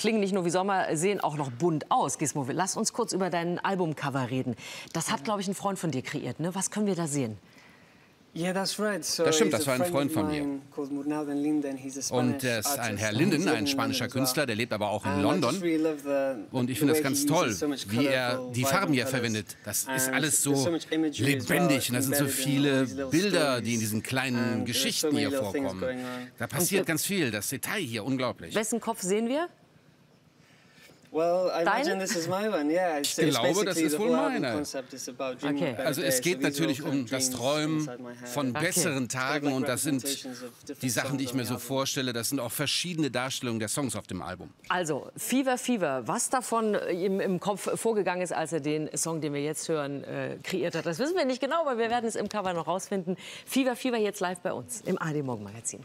klingen nicht nur wie Sommer, sehen auch noch bunt aus. Gizmo, lass uns kurz über dein Albumcover reden. Das hat, glaube ich, ein Freund von dir kreiert. Ne? Was können wir da sehen? Das stimmt, das war ein Freund von mir. Und er ist ein Herr Linden, ein spanischer Künstler, der lebt aber auch in London. Und ich finde das ganz toll, wie er die Farben hier verwendet. Das ist alles so lebendig und da sind so viele Bilder, die in diesen kleinen Geschichten hier vorkommen. Da passiert ganz viel, das Detail hier, unglaublich. Wessen Kopf sehen wir? Ich glaube, das ist wohl meiner. Okay. Also es geht natürlich um das Träumen von besseren Tagen und das sind die Sachen, die ich mir so vorstelle. Das sind auch verschiedene Darstellungen der Songs auf dem Album. Also Fever Fever, was davon ihm im Kopf vorgegangen ist, als er den Song, den wir jetzt hören, äh, kreiert hat, das wissen wir nicht genau, aber wir werden es im Cover noch rausfinden. Fever Fever jetzt live bei uns im AD Morgen Magazin.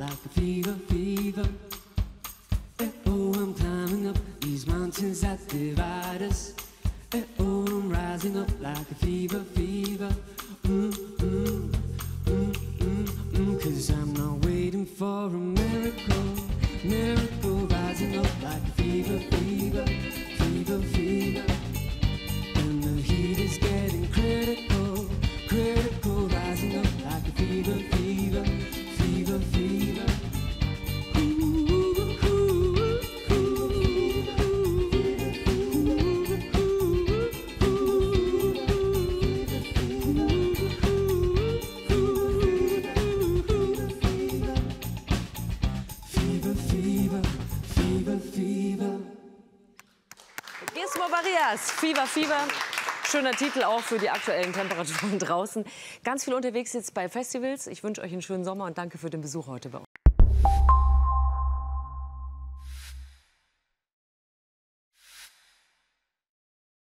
like a fever, fever. Eh oh, I'm climbing up these mountains that divide us. Eh oh, I'm rising up like a fever, fever. Mm mm mm mm mm. mm. Cause I'm not waiting for a miracle. miracle Schöner Titel auch für die aktuellen Temperaturen draußen. Ganz viel unterwegs jetzt bei Festivals. Ich wünsche euch einen schönen Sommer und danke für den Besuch heute bei uns.